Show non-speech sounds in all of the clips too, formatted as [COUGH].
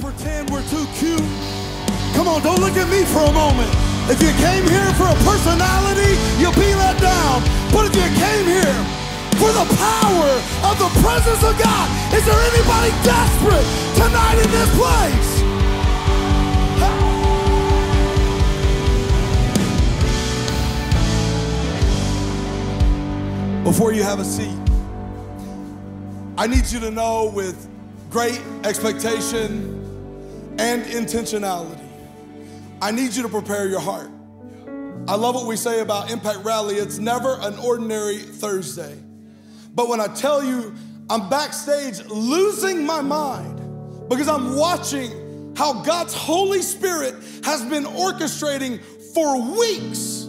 pretend we're too cute. Come on, don't look at me for a moment. If you came here for a personality, you'll be let down. But if you came here for the power of the presence of God, is there anybody desperate tonight in this place? Before you have a seat, I need you to know with great expectation and intentionality, I need you to prepare your heart. I love what we say about Impact Rally. It's never an ordinary Thursday. But when I tell you I'm backstage losing my mind because I'm watching how God's Holy Spirit has been orchestrating for weeks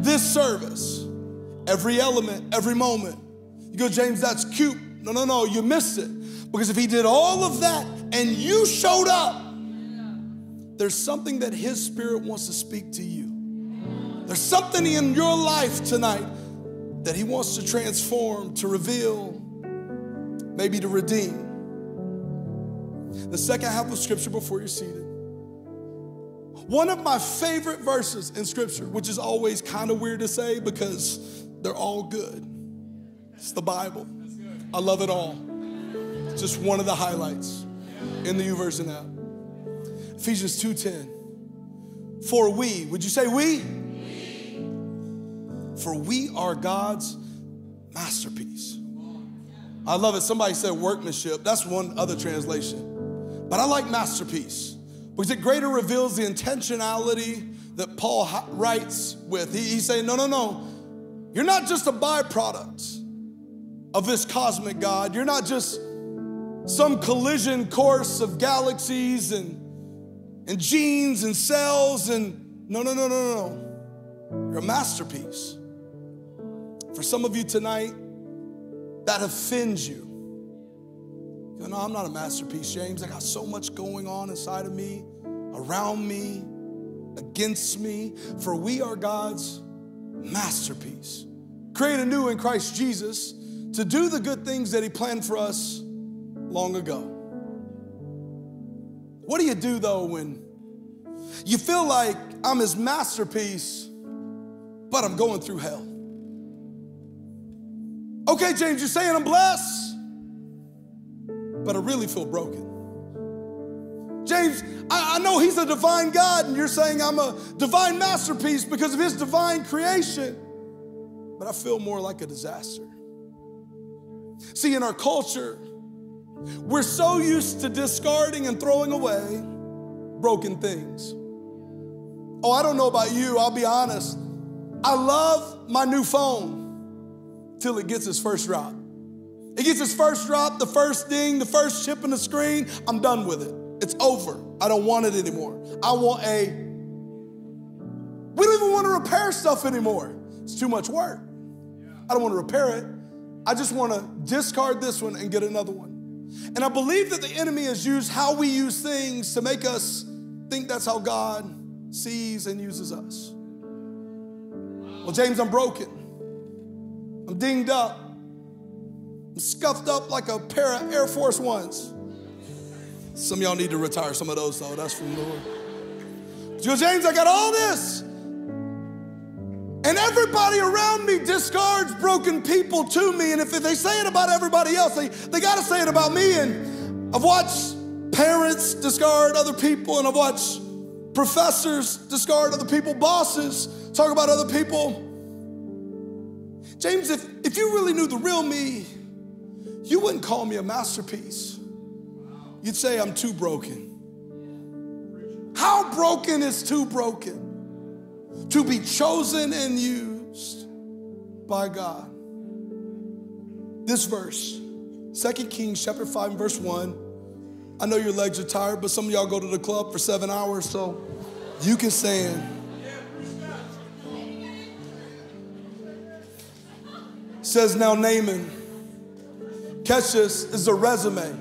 this service. Every element, every moment. You go, James, that's cute. No, no, no, you missed it. Because if he did all of that and you showed up, there's something that his spirit wants to speak to you. There's something in your life tonight that he wants to transform, to reveal, maybe to redeem. The second half of scripture before you're seated. One of my favorite verses in scripture, which is always kind of weird to say because they're all good. It's the Bible. I love it all. It's just one of the highlights in the YouVersion app. Ephesians 2:10. For we, would you say we? For we are God's masterpiece. I love it. Somebody said workmanship. That's one other translation. But I like masterpiece because it greater reveals the intentionality that Paul writes with. He, he's saying, no, no, no. You're not just a byproduct of this cosmic God. You're not just some collision course of galaxies and, and genes and cells and no, no, no, no, no. You're a masterpiece. For some of you tonight, that offends you. You know, I'm not a masterpiece, James. I got so much going on inside of me, around me, against me. For we are God's masterpiece. Created anew in Christ Jesus to do the good things that He planned for us long ago. What do you do though when you feel like I'm His masterpiece, but I'm going through hell? Okay, James, you're saying I'm blessed, but I really feel broken. James, I, I, know he's a divine God, and you're saying I'm a divine masterpiece because of his divine creation, but I feel more like a disaster. See, in our culture, we're so used to discarding and throwing away broken things. Oh, I don't know about you, I'll be honest. I love my new phone till it gets its first drop. It gets its first drop, the first ding, the first chip in the screen, I'm done with it. It's over. I don't want it anymore. I want a, we don't even want to repair stuff anymore. It's too much work. I don't want to repair it. I just want to discard this one and get another one. And I believe that the enemy has used how we use things to make us think that's how God sees and uses us. Well, James, I'm broken. I'm dinged up. I'm scuffed up like a pair of Air Force Ones. Some of y'all need to retire some of those, though. That's from the Lord. James, I got all this. And everybody around me discards broken people to me. And if they say it about everybody else, they, they got to say it about me. And I've watched parents discard other people, and I've watched professors discard other people, bosses talk about other people. James, if, if you really knew the real me, you wouldn't call me a masterpiece you'd say, I'm too broken. How broken is too broken to be chosen and used by God? This verse, 2 Kings chapter 5 verse 1. I know your legs are tired, but some of y'all go to the club for seven hours, so you can stand. says now Naaman. Catch this, is a resume.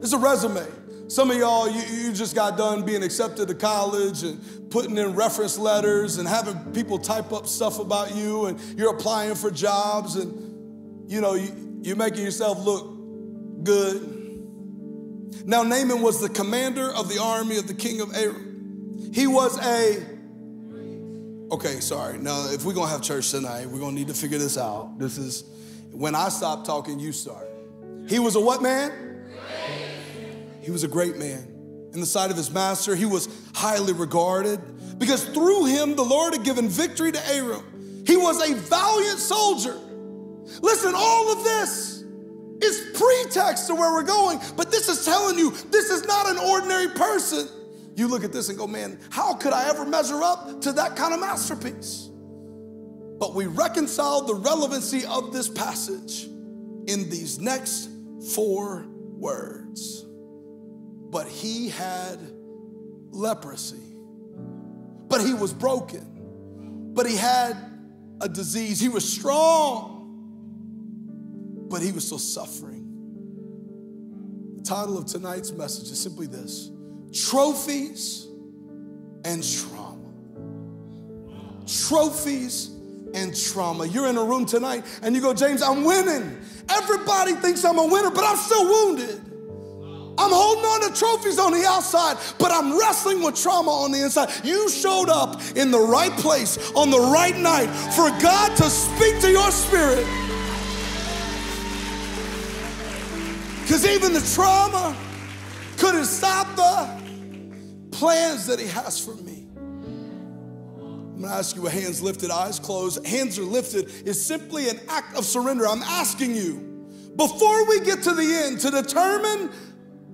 It's a resume. Some of y'all, you, you just got done being accepted to college and putting in reference letters and having people type up stuff about you and you're applying for jobs and, you know, you, you're making yourself look good. Now, Naaman was the commander of the army of the king of Aram. He was a, okay, sorry. Now, if we're gonna have church tonight, we're gonna need to figure this out. This is, when I stop talking, you start. He was a what man? He was a great man. In the sight of his master, he was highly regarded because through him the Lord had given victory to Aram. He was a valiant soldier. Listen, all of this is pretext to where we're going, but this is telling you this is not an ordinary person. You look at this and go, man, how could I ever measure up to that kind of masterpiece? But we reconcile the relevancy of this passage in these next four words. But he had leprosy, but he was broken, but he had a disease. He was strong, but he was still suffering. The title of tonight's message is simply this Trophies and Trauma. Trophies and trauma. You're in a room tonight and you go, James, I'm winning. Everybody thinks I'm a winner, but I'm still wounded. I'm holding on to trophies on the outside, but I'm wrestling with trauma on the inside. You showed up in the right place on the right night for God to speak to your spirit. Because even the trauma couldn't stop the plans that He has for me. I'm gonna ask you with hands lifted, eyes closed. Hands are lifted is simply an act of surrender. I'm asking you, before we get to the end, to determine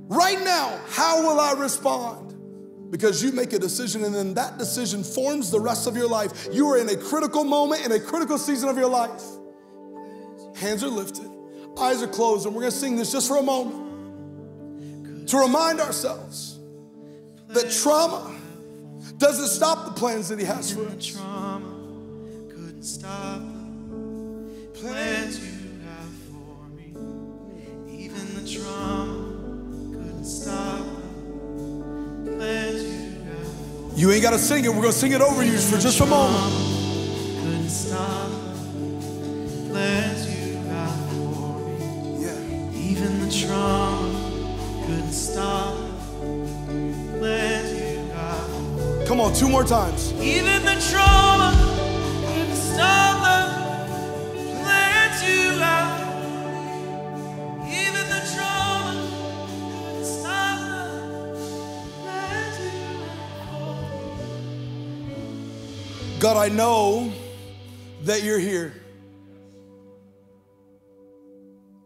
right now, how will I respond? Because you make a decision and then that decision forms the rest of your life. You are in a critical moment, in a critical season of your life. Hands are lifted, eyes are closed, and we're gonna sing this just for a moment to remind ourselves that trauma doesn't stop the plans that He has for us. Trauma couldn't stop plans you have for me. Even the trauma you have for me. You ain't gotta sing it, we're gonna sing it over you for just a moment. Couldn't stop the plans you have for me. Yeah. Even the trauma couldn't stop the you have. Come on, two more times. Even the trauma couldn't stop the plans you God, I know that you're here.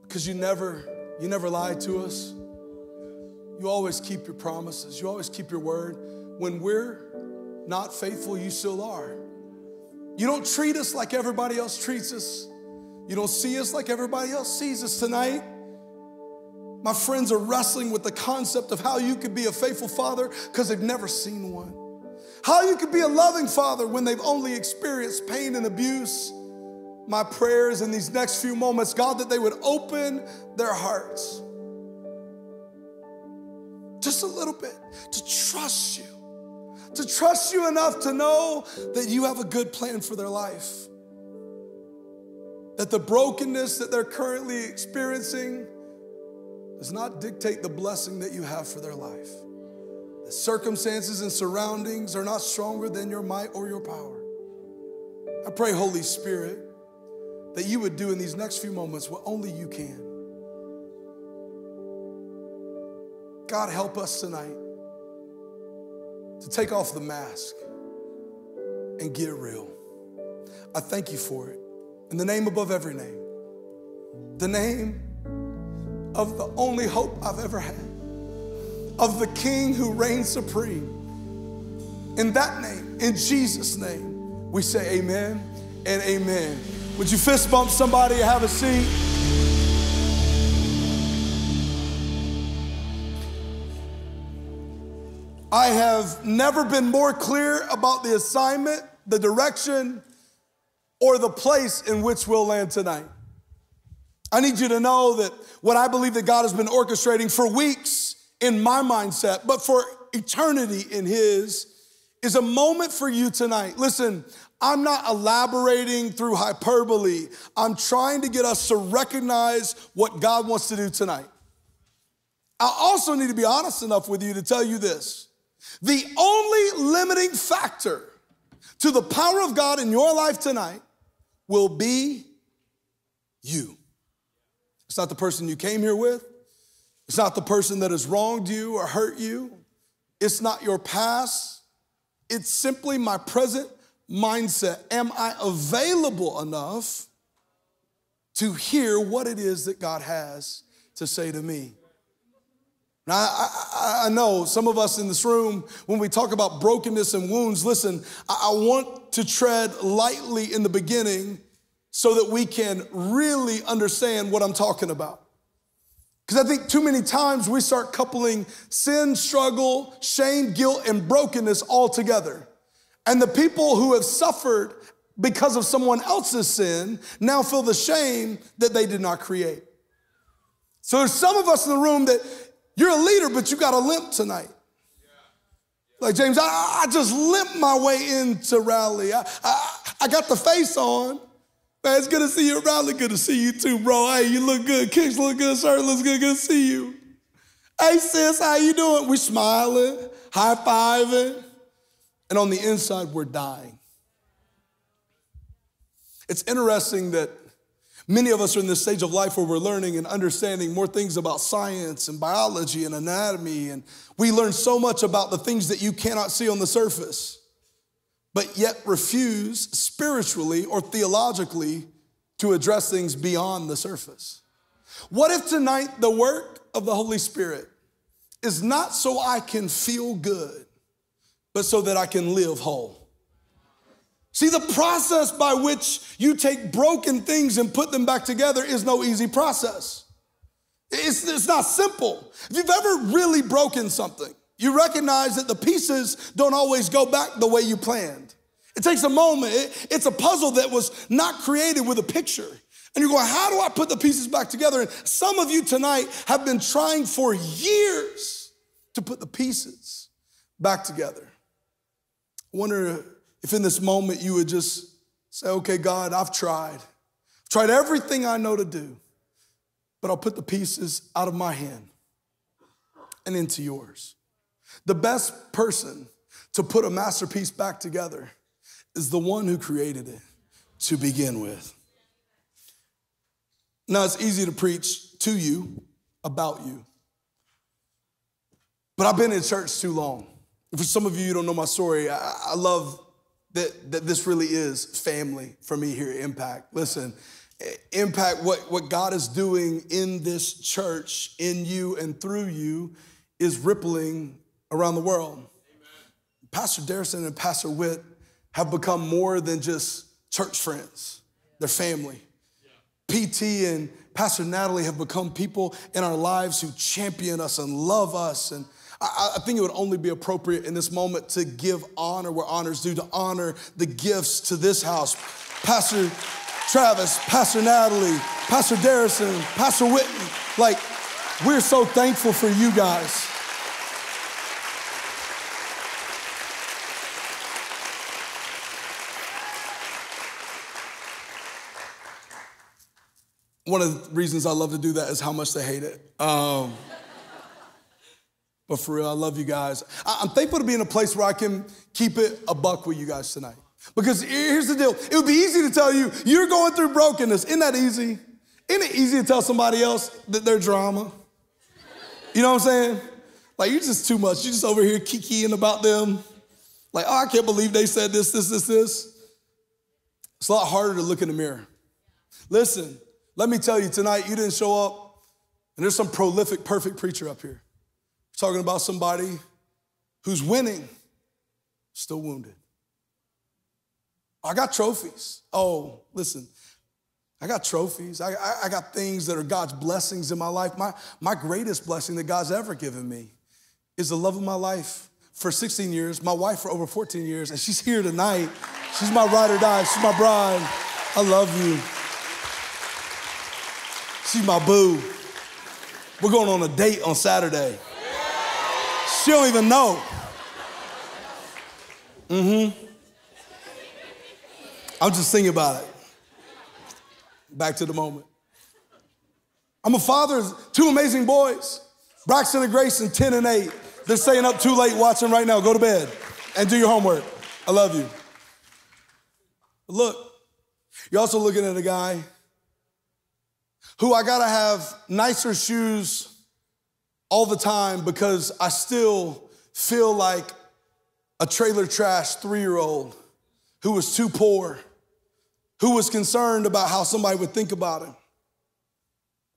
Because you never, you never lied to us. You always keep your promises. You always keep your word. When we're not faithful, you still are. You don't treat us like everybody else treats us. You don't see us like everybody else sees us tonight. My friends are wrestling with the concept of how you could be a faithful father because they've never seen one. How you could be a loving father when they've only experienced pain and abuse. My prayers in these next few moments, God, that they would open their hearts just a little bit to trust you, to trust you enough to know that you have a good plan for their life. That the brokenness that they're currently experiencing does not dictate the blessing that you have for their life. The circumstances and surroundings are not stronger than your might or your power. I pray, Holy Spirit, that you would do in these next few moments what only you can. God, help us tonight to take off the mask and get real. I thank you for it. In the name above every name, the name of the only hope I've ever had, of the King who reigns supreme. In that name, in Jesus' name, we say amen and amen. Would you fist bump somebody have a seat? I have never been more clear about the assignment, the direction, or the place in which we'll land tonight. I need you to know that what I believe that God has been orchestrating for weeks in my mindset, but for eternity in His, is a moment for you tonight. Listen, I'm not elaborating through hyperbole. I'm trying to get us to recognize what God wants to do tonight. I also need to be honest enough with you to tell you this. The only limiting factor to the power of God in your life tonight will be you. It's not the person you came here with. It's not the person that has wronged you or hurt you. It's not your past. It's simply my present mindset. Am I available enough to hear what it is that God has to say to me? Now, I, I, I, know some of us in this room, when we talk about brokenness and wounds, listen, I, I want to tread lightly in the beginning so that we can really understand what I'm talking about. Because I think too many times we start coupling sin, struggle, shame, guilt, and brokenness all together. And the people who have suffered because of someone else's sin now feel the shame that they did not create. So there's some of us in the room that you're a leader, but you got a limp tonight. Like James, I, I just limped my way into rally. I, I, I got the face on. Man, it's good to see you Riley. Good to see you too, bro. Hey, you look good. Kicks look good. Shirt looks good. Good to see you. Hey, sis, how you doing? We're smiling, high fiving, and on the inside, we're dying. It's interesting that Many of us are in this stage of life where we're learning and understanding more things about science and biology and anatomy, and we learn so much about the things that you cannot see on the surface, but yet refuse spiritually or theologically to address things beyond the surface. What if tonight the work of the Holy Spirit is not so I can feel good, but so that I can live whole? See, the process by which you take broken things and put them back together is no easy process. It's, it's not simple. If you've ever really broken something, you recognize that the pieces don't always go back the way you planned. It takes a moment. It, it's a puzzle that was not created with a picture. And you're going, how do I put the pieces back together? And some of you tonight have been trying for years to put the pieces back together. I wonder if in this moment you would just say, okay, God, I've tried. I've tried everything I know to do, but I'll put the pieces out of my hand and into yours. The best person to put a masterpiece back together is the one who created it to begin with. Now, it's easy to preach to you about you, but I've been in church too long. For some of you, you don't know my story. I, I love that, that this really is family for me here at Impact. Listen, Impact, what, what God is doing in this church, in you and through you, is rippling around the world. Amen. Pastor Darrison and Pastor Witt have become more than just church friends, they're family. PT and Pastor Natalie have become people in our lives who champion us and love us and I, I, think it would only be appropriate in this moment to give honor where honor's due, to honor the gifts to this house. Pastor Travis, Pastor Natalie, Pastor Darrison, Pastor Whitney. Like, we're so thankful for you guys. One of the reasons I love to do that is how much they hate it. Um, but for real, I love you guys. I'm thankful to be in a place where I can keep it a buck with you guys tonight. Because here's the deal it would be easy to tell you, you're going through brokenness. Isn't that easy? Isn't it easy to tell somebody else that they're drama? You know what I'm saying? Like, you're just too much. You're just over here kikiing about them. Like, oh, I can't believe they said this, this, this, this. It's a lot harder to look in the mirror. Listen, let me tell you tonight, you didn't show up, and there's some prolific, perfect preacher up here talking about somebody who's winning, still wounded. I got trophies. Oh, listen, I got trophies. I, I, I, got things that are God's blessings in my life. My, my greatest blessing that God's ever given me is the love of my life for 16 years, my wife for over 14 years, and she's here tonight. She's my ride or die. She's my bride. I love you. She's my boo. We're going on a date on Saturday. She don't even know. Mm-hmm. I'm just thinking about it. Back to the moment. I'm a father of two amazing boys. Braxton and Grayson, 10 and 8. They're staying up too late watching right now. Go to bed and do your homework. I love you. Look, you're also looking at a guy who I gotta have nicer shoes all the time because I still feel like a trailer trash three year old who was too poor, who was concerned about how somebody would think about him.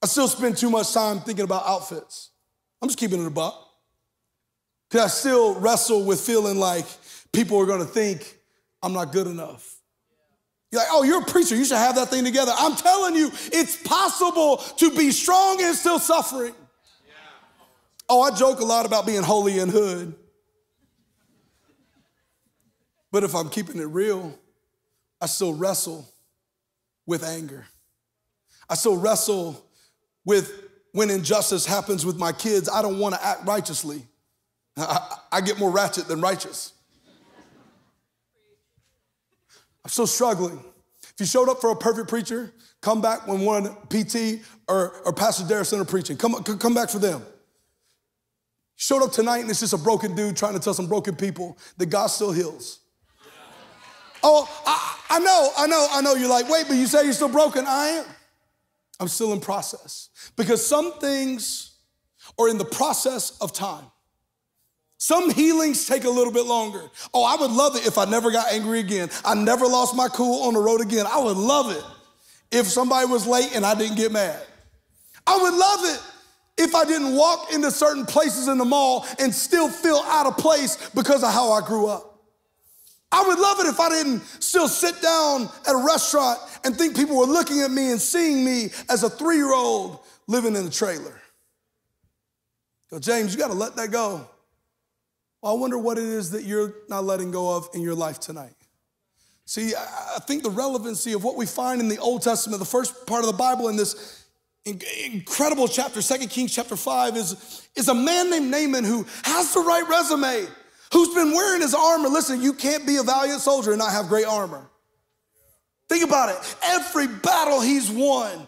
I still spend too much time thinking about outfits. I'm just keeping it a buck. Because I still wrestle with feeling like people are gonna think I'm not good enough. You're like, oh, you're a preacher, you should have that thing together. I'm telling you, it's possible to be strong and still suffering. Yeah. Oh, I joke a lot about being holy and hood. But if I'm keeping it real, I still wrestle with anger. I still wrestle with when injustice happens with my kids, I don't want to act righteously. I, I, get more ratchet than righteous. I'm still struggling. If you showed up for a perfect preacher, come back when one PT or, or Pastor Darrison are preaching. Come, come back for them. Showed up tonight and it's just a broken dude trying to tell some broken people that God still heals. Oh, I, I know, I know, I know. You're like, wait, but you say you're still broken. I am. I'm still in process because some things are in the process of time. Some healings take a little bit longer. Oh, I would love it if I never got angry again. I never lost my cool on the road again. I would love it if somebody was late and I didn't get mad. I would love it if I didn't walk into certain places in the mall and still feel out of place because of how I grew up. I would love it if I didn't still sit down at a restaurant and think people were looking at me and seeing me as a three year old living in a trailer. Go, James, you got to let that go. Well, I wonder what it is that you're not letting go of in your life tonight. See, I think the relevancy of what we find in the Old Testament, the first part of the Bible in this incredible chapter, Second Kings chapter 5, is, is a man named Naaman who has the right resume who's been wearing his armor. Listen, you can't be a valiant soldier and not have great armor. Think about it. Every battle he's won,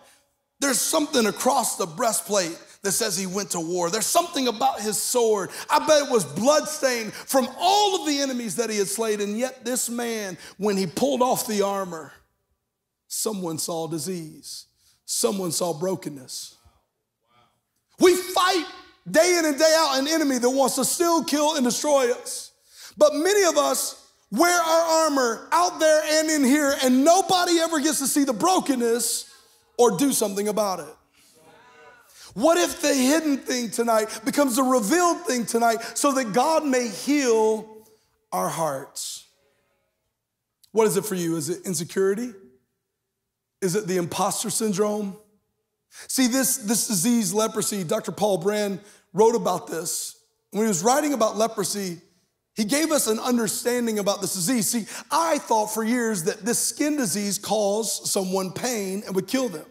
there's something across the breastplate that says he went to war. There's something about his sword. I bet it was bloodstained from all of the enemies that he had slain. And yet, this man, when he pulled off the armor, someone saw disease, someone saw brokenness. We fight day in and day out an enemy that wants to still kill and destroy us. But many of us wear our armor out there and in here, and nobody ever gets to see the brokenness or do something about it. What if the hidden thing tonight becomes the revealed thing tonight so that God may heal our hearts? What is it for you? Is it insecurity? Is it the imposter syndrome? See, this, this disease, leprosy, Dr. Paul Brand wrote about this. When he was writing about leprosy, he gave us an understanding about this disease. See, I thought for years that this skin disease caused someone pain and would kill them.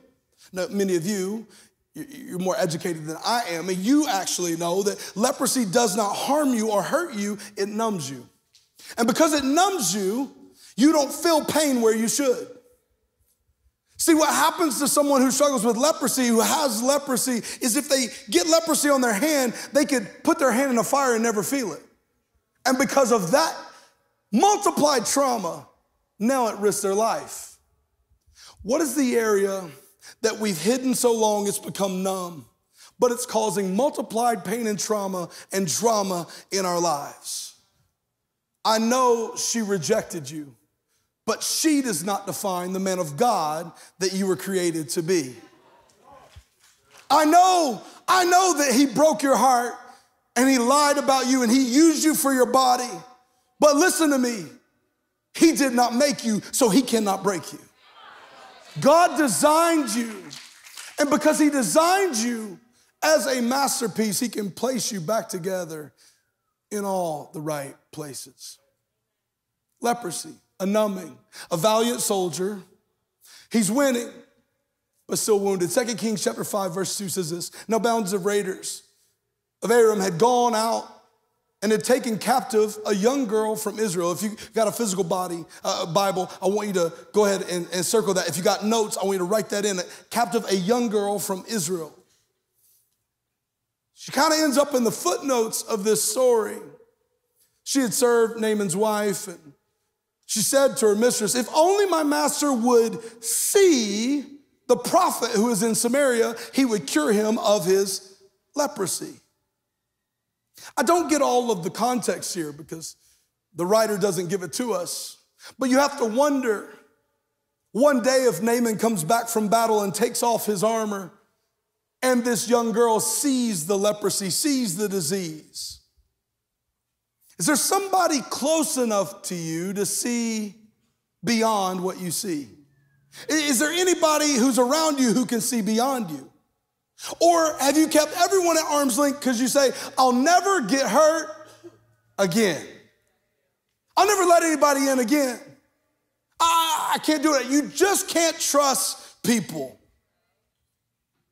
Now, many of you, you're more educated than I am, and you actually know that leprosy does not harm you or hurt you, it numbs you. And because it numbs you, you don't feel pain where you should. See, what happens to someone who struggles with leprosy, who has leprosy, is if they get leprosy on their hand, they could put their hand in a fire and never feel it. And because of that multiplied trauma, now it risks their life. What is the area that we've hidden so long it's become numb, but it's causing multiplied pain and trauma and drama in our lives? I know she rejected you. But she does not define the man of God that you were created to be. I know, I know that he broke your heart and he lied about you and he used you for your body. But listen to me, he did not make you, so he cannot break you. God designed you, and because he designed you as a masterpiece, he can place you back together in all the right places. Leprosy a numbing, a valiant soldier. He's winning, but still wounded. Second Kings chapter 5, verse 2 says this No bounds of raiders of Aram had gone out and had taken captive a young girl from Israel. If you got a physical body, uh, Bible, I want you to go ahead and, and circle that. If you got notes, I want you to write that in. Captive a young girl from Israel. She kind of ends up in the footnotes of this story. She had served Naaman's wife, and she said to her mistress, If only my master would see the prophet who is in Samaria, he would cure him of his leprosy. I don't get all of the context here because the writer doesn't give it to us, but you have to wonder one day if Naaman comes back from battle and takes off his armor and this young girl sees the leprosy, sees the disease. Is there somebody close enough to you to see beyond what you see? Is there anybody who's around you who can see beyond you? Or have you kept everyone at arm's length because you say, I'll never get hurt again? I'll never let anybody in again. I, I can't do it. You just can't trust people.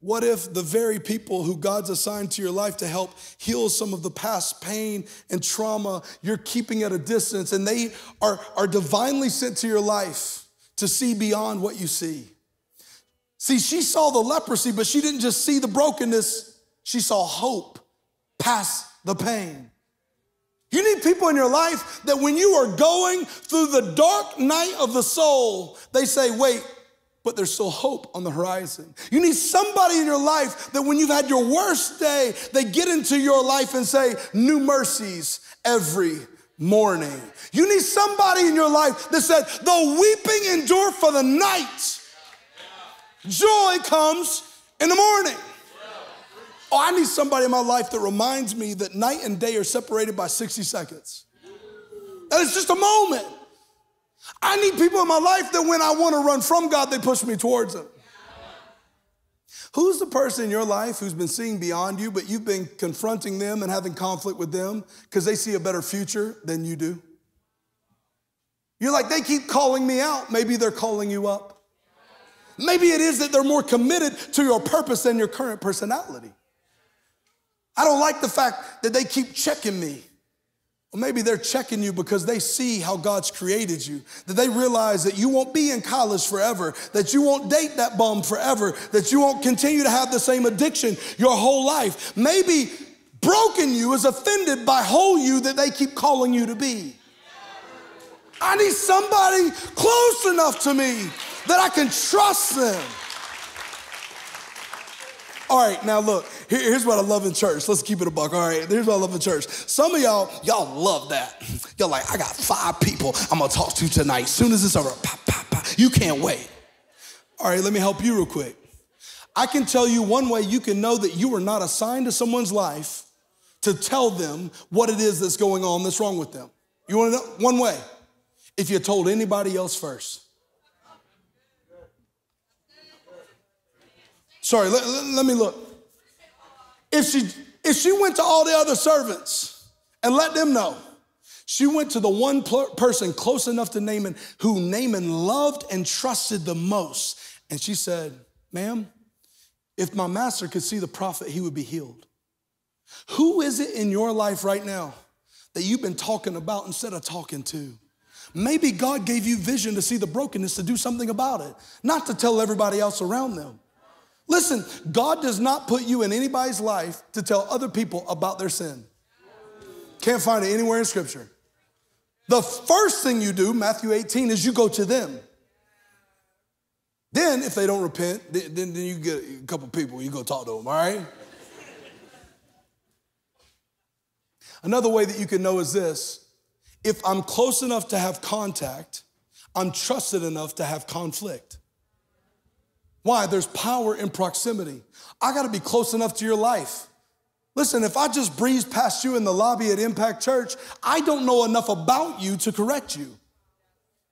What if the very people who God's assigned to your life to help heal some of the past pain and trauma you're keeping at a distance and they are, are divinely sent to your life to see beyond what you see? See, she saw the leprosy, but she didn't just see the brokenness, she saw hope past the pain. You need people in your life that when you are going through the dark night of the soul, they say, wait, but there's still hope on the horizon. You need somebody in your life that when you've had your worst day, they get into your life and say, New mercies every morning. You need somebody in your life that said, Though weeping endure for the night, joy comes in the morning. Oh, I need somebody in my life that reminds me that night and day are separated by 60 seconds. it's just a moment. I need people in my life that when I want to run from God, they push me towards Him. Who's the person in your life who's been seeing beyond you, but you've been confronting them and having conflict with them because they see a better future than you do? You're like, they keep calling me out. Maybe they're calling you up. Maybe it is that they're more committed to your purpose than your current personality. I don't like the fact that they keep checking me. Well, maybe they're checking you because they see how God's created you, that they realize that you won't be in college forever, that you won't date that bum forever, that you won't continue to have the same addiction your whole life. Maybe broken you is offended by whole you that they keep calling you to be. I need somebody close enough to me that I can trust them. All right, now look, here, here's what I love in church. Let's keep it a buck. All right, here's what I love in church. Some of y'all, y'all love that. [LAUGHS] You're like, I got five people I'm gonna talk to tonight. Soon as it's over, pop, pop, pop. You can't wait. All right, let me help you real quick. I can tell you one way you can know that you are not assigned to someone's life to tell them what it is that's going on that's wrong with them. You wanna know? One way. If you told anybody else first. Sorry, let, let, me look. If she, if she went to all the other servants and let them know, she went to the one person close enough to Naaman who Naaman loved and trusted the most. And she said, Ma'am, if my master could see the prophet, he would be healed. Who is it in your life right now that you've been talking about instead of talking to? Maybe God gave you vision to see the brokenness to do something about it, not to tell everybody else around them. Listen, God does not put you in anybody's life to tell other people about their sin. Can't find it anywhere in Scripture. The first thing you do, Matthew 18, is you go to them. Then, if they don't repent, then, then you get a couple people, you go talk to them, all right? Another way that you can know is this if I'm close enough to have contact, I'm trusted enough to have conflict. Why? There's power in proximity. I got to be close enough to your life. Listen, if I just breeze past you in the lobby at Impact Church, I don't know enough about you to correct you.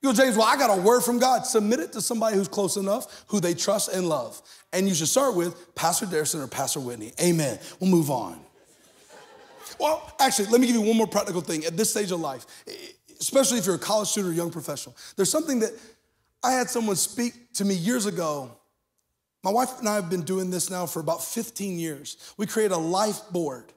You go, James, well, I got a word from God. Submit it to somebody who's close enough, who they trust and love. And you should start with Pastor Darrison or Pastor Whitney. Amen. We'll move on. Well, actually, let me give you one more practical thing at this stage of life, especially if you're a college student or young professional. There's something that I had someone speak to me years ago my wife and I have been doing this now for about 15 years. We create a life board.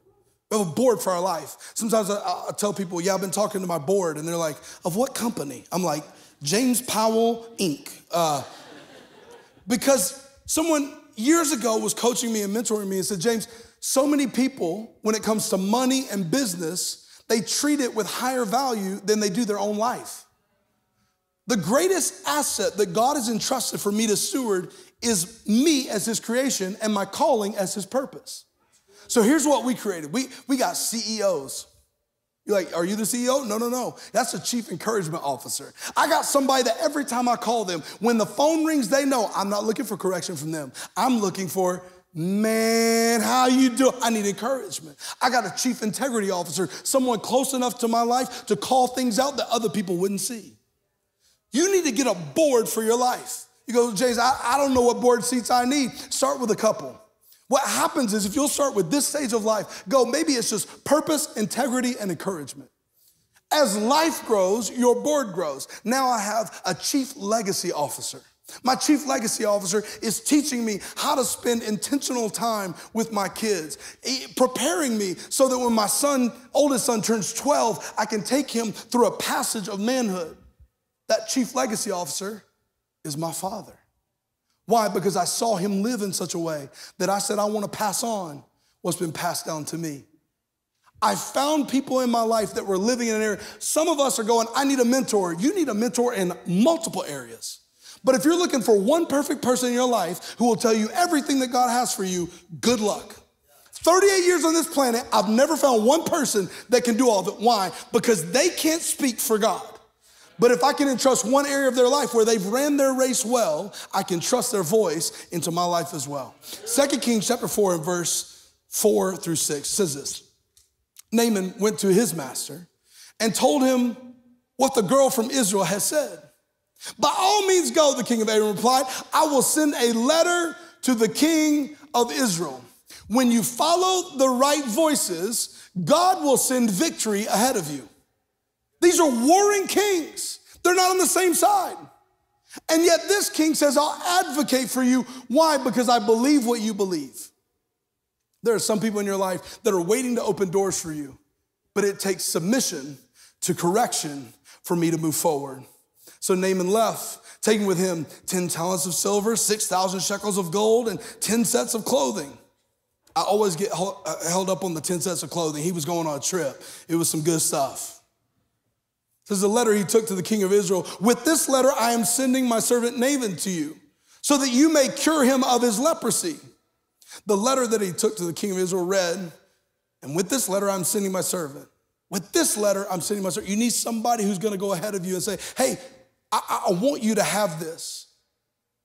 We have a board for our life. Sometimes I, I tell people, yeah, I've been talking to my board, and they're like, of what company? I'm like, James Powell Inc. Uh, because someone years ago was coaching me and mentoring me and said, James, so many people, when it comes to money and business, they treat it with higher value than they do their own life. The greatest asset that God has entrusted for me to steward is me as his creation and my calling as his purpose. So here's what we created. We, we got CEOs. You're like, are you the CEO? No, no, no. That's the chief encouragement officer. I got somebody that every time I call them, when the phone rings, they know I'm not looking for correction from them. I'm looking for, man, how you do? I need encouragement. I got a chief integrity officer, someone close enough to my life to call things out that other people wouldn't see. You need to get a board for your life. Go, James, I, I don't know what board seats I need. Start with a couple. What happens is if you'll start with this stage of life, go, maybe it's just purpose, integrity, and encouragement. As life grows, your board grows. Now I have a chief legacy officer. My chief legacy officer is teaching me how to spend intentional time with my kids, preparing me so that when my son, oldest son, turns 12, I can take him through a passage of manhood. That chief legacy officer is my father. Why? Because I saw him live in such a way that I said, I want to pass on what's been passed down to me. I found people in my life that were living in an area. Some of us are going, I need a mentor. You need a mentor in multiple areas. But if you're looking for one perfect person in your life who will tell you everything that God has for you, good luck. 38 years on this planet, I've never found one person that can do all of it. Why? Because they can't speak for God. But if I can entrust one area of their life where they've ran their race well, I can trust their voice into my life as well. Second Kings chapter 4 and verse 4 through 6 says this. Naaman went to his master and told him what the girl from Israel had said. By all means go, the king of Aram replied. I will send a letter to the king of Israel. When you follow the right voices, God will send victory ahead of you. These are warring kings. They're not on the same side. And yet this king says, I'll advocate for you. Why? Because I believe what you believe. There are some people in your life that are waiting to open doors for you, but it takes submission to correction for me to move forward. So Naaman left, taking with him 10 talents of silver, 6,000 shekels of gold, and 10 sets of clothing. I always get uh, held up on the 10 sets of clothing. He was going on a trip, it was some good stuff. This is a letter he took to the king of Israel. With this letter, I am sending my servant Naaman to you so that you may cure him of his leprosy. The letter that he took to the king of Israel read, and with this letter, I'm sending my servant. With this letter, I'm sending my servant. You need somebody who's going to go ahead of you and say, hey, I, I want you to have this.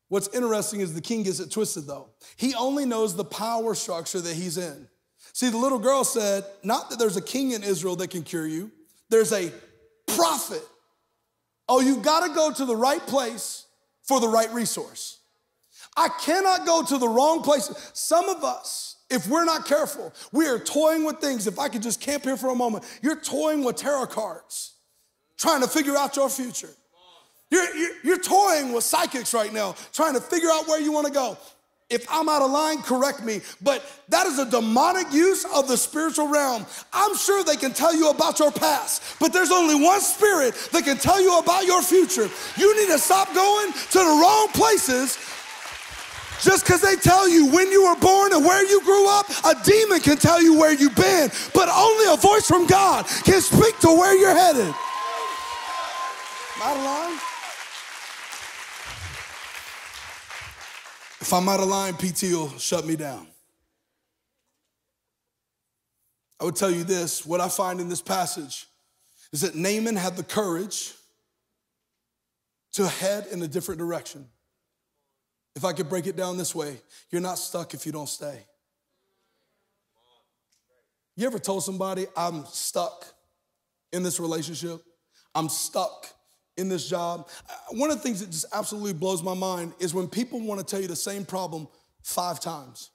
What's interesting is the king gets it twisted though. He only knows the power structure that he's in. See, the little girl said, not that there's a king in Israel that can cure you, there's a prophet. Oh, you got to go to the right place for the right resource. I cannot go to the wrong place. Some of us, if we're not careful, we are toying with things. If I could just camp here for a moment, you're toying with tarot cards, trying to figure out your future. You're, you're, you're toying with psychics right now, trying to figure out where you want to go. If I'm out of line, correct me. But that is a demonic use of the spiritual realm. I'm sure they can tell you about your past, but there's only one spirit that can tell you about your future. You need to stop going to the wrong places just because they tell you when you were born and where you grew up, a demon can tell you where you've been, but only a voice from God can speak to where you're headed. Out of line? If I'm out of line, PT will shut me down. I would tell you this what I find in this passage is that Naaman had the courage to head in a different direction. If I could break it down this way, you're not stuck if you don't stay. You ever told somebody, I'm stuck in this relationship? I'm stuck in this job. Uh, one of the things that just absolutely blows my mind is when people want to tell you the same problem five times.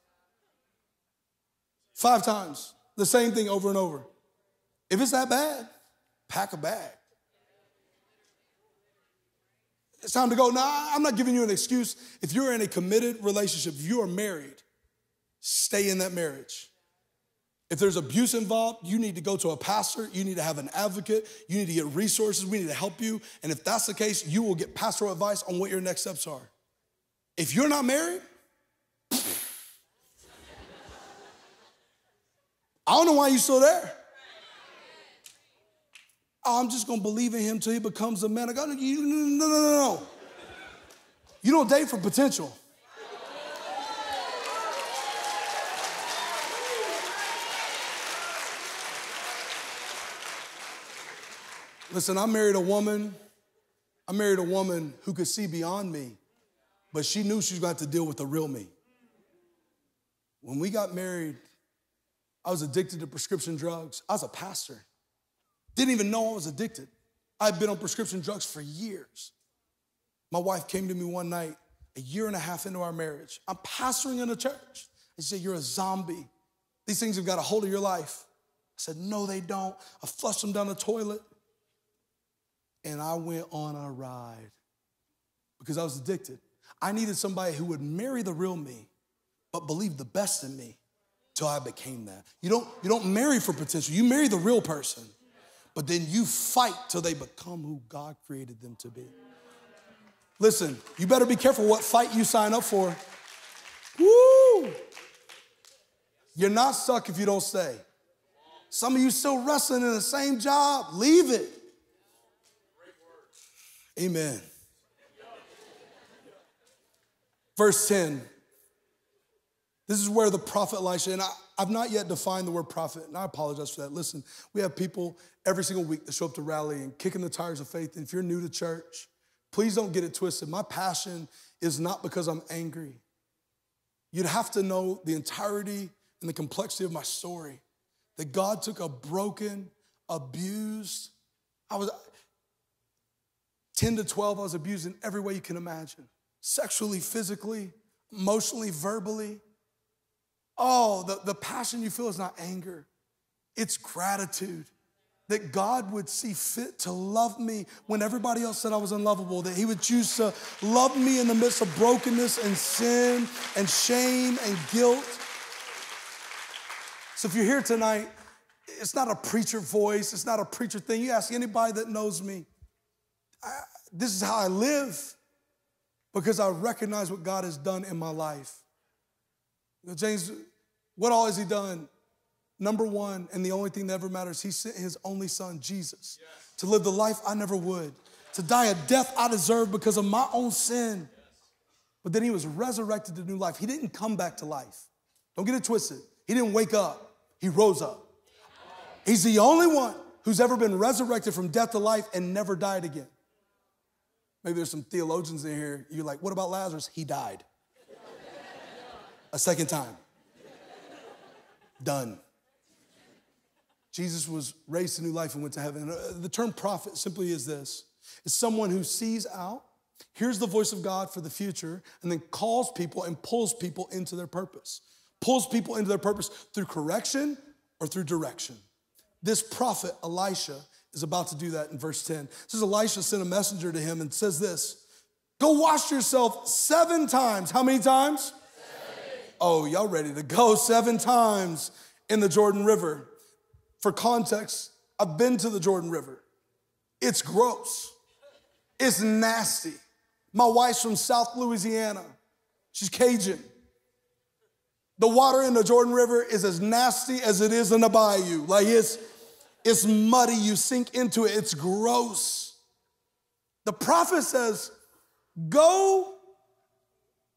Five times, the same thing over and over. If it's that bad, pack a bag. It's time to go. Now, I'm not giving you an excuse. If you're in a committed relationship, if you are married, stay in that marriage. If there's abuse involved, you need to go to a pastor, you need to have an advocate, you need to get resources, we need to help you. And if that's the case, you will get pastoral advice on what your next steps are. If you're not married, [LAUGHS] I don't know why you're still there. I'm just gonna believe in him till he becomes a man of God. No, no, no, no, no. You don't date for potential. Listen, I married a woman. I married a woman who could see beyond me, but she knew she was going to have to deal with the real me. When we got married, I was addicted to prescription drugs. I was a pastor. Didn't even know I was addicted. I'd been on prescription drugs for years. My wife came to me one night, a year and a half into our marriage. I'm pastoring in a church. And she said, You're a zombie. These things have got a hold of your life. I said, No, they don't. I flushed them down the toilet. And I went on a ride because I was addicted. I needed somebody who would marry the real me, but believe the best in me till I became that. You don't, you don't marry for potential, you marry the real person, but then you fight till they become who God created them to be. Listen, you better be careful what fight you sign up for. Woo! You're not stuck if you don't stay. Some of you still wrestling in the same job, leave it. Amen. Verse 10. This is where the prophet Elisha, and I, have not yet defined the word prophet, and I apologize for that. Listen, we have people every single week that show up to rally and kicking the tires of faith. And if you're new to church, please don't get it twisted. My passion is not because I'm angry. You'd have to know the entirety and the complexity of my story. That God took a broken, abused, I was, 10 to 12, I was abused in every way you can imagine sexually, physically, emotionally, verbally. Oh, the, the passion you feel is not anger, it's gratitude. That God would see fit to love me when everybody else said I was unlovable, that He would choose to love me in the midst of brokenness and sin and shame and guilt. So if you're here tonight, it's not a preacher voice, it's not a preacher thing. You ask anybody that knows me, I, this is how I live because I recognize what God has done in my life. James, what all has He done? Number one, and the only thing that ever matters, He sent His only Son, Jesus, yes. to live the life I never would, to die a death I deserve because of my own sin. Yes. But then He was resurrected to new life. He didn't come back to life. Don't get it twisted. He didn't wake up, He rose up. He's the only one who's ever been resurrected from death to life and never died again. Maybe there's some theologians in here. You're like, what about Lazarus? He died. A second time. Done. Jesus was raised to new life and went to heaven. Uh, the term prophet simply is this it's someone who sees out, hears the voice of God for the future, and then calls people and pulls people into their purpose. Pulls people into their purpose through correction or through direction. This prophet, Elisha, is about to do that in verse 10. It says Elisha sent a messenger to him and says this Go wash yourself seven times. How many times? Seven. Oh, y'all ready to go seven times in the Jordan River. For context, I've been to the Jordan River. It's gross, it's nasty. My wife's from South Louisiana, she's Cajun. The water in the Jordan River is as nasty as it is in the bayou. Like it's it's muddy, you sink into it, it's gross. The prophet says, Go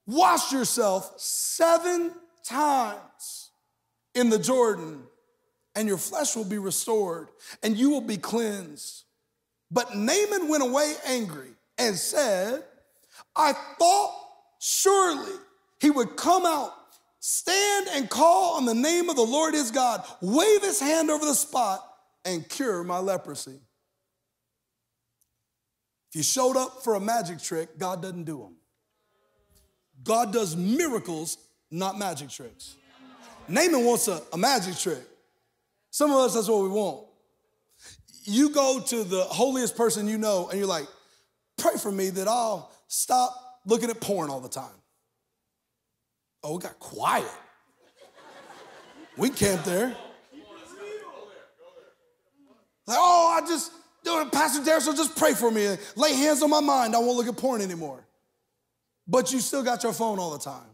wash yourself seven times in the Jordan, and your flesh will be restored, and you will be cleansed. But Naaman went away angry and said, I thought surely he would come out, stand and call on the name of the Lord his God, wave his hand over the spot, and cure my leprosy. If you showed up for a magic trick, God doesn't do them. God does miracles, not magic tricks. Naaman wants a, a magic trick. Some of us, that's what we want. You go to the holiest person you know and you're like, pray for me that I'll stop looking at porn all the time. Oh, it got quiet. We camped there. Like, oh, I just, Pastor Darius will just pray for me and lay hands on my mind. I won't look at porn anymore. But you still got your phone all the time.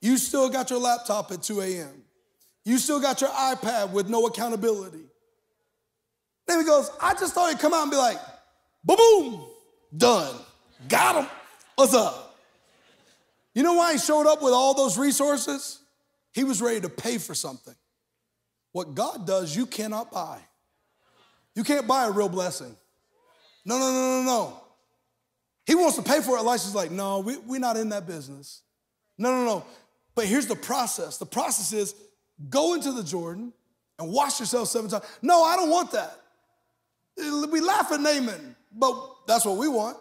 You still got your laptop at 2 a.m. You still got your iPad with no accountability. Then he goes, I just thought he'd come out and be like, boom, boom, done. Got him. What's up? You know why he showed up with all those resources? He was ready to pay for something. What God does, you cannot buy. You can't buy a real blessing. No, no, no, no, no. He wants to pay for it. Elisha's like, no, we, we're not in that business. No, no, no. But here's the process the process is go into the Jordan and wash yourself seven times. No, I don't want that. We laugh at Naaman, but that's what we want.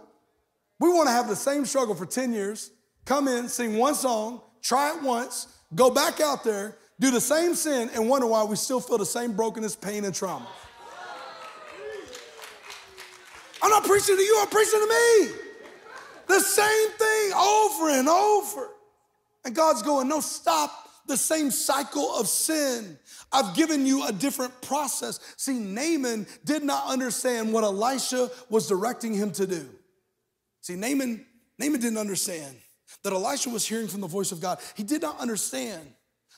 We want to have the same struggle for 10 years, come in, sing one song, try it once, go back out there, do the same sin, and wonder why we still feel the same brokenness, pain, and trauma. I'm not preaching to you, I'm preaching to me. The same thing over and over. And God's going, no, stop the same cycle of sin. I've given you a different process. See, Naaman did not understand what Elisha was directing him to do. See, Naaman, Naaman didn't understand that Elisha was hearing from the voice of God. He did not understand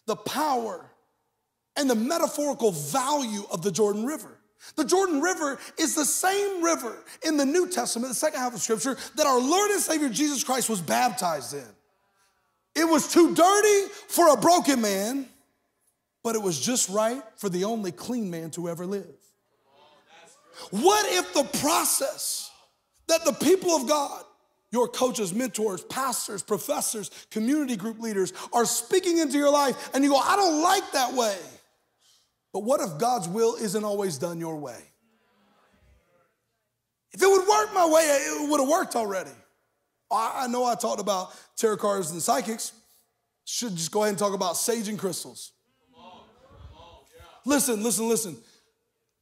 the power and the metaphorical value of the Jordan River. The Jordan River is the same river in the New Testament, the second half of Scripture, that our Lord and Savior Jesus Christ was baptized in. It was too dirty for a broken man, but it was just right for the only clean man to ever live. What if the process that the people of God, your coaches, mentors, pastors, professors, community group leaders are speaking into your life and you go, I don't like that way. But what if God's will isn't always done your way? If it would work my way, it would have worked already. I know I talked about tarot cards and psychics. Should just go ahead and talk about sage and crystals. Listen, listen, listen.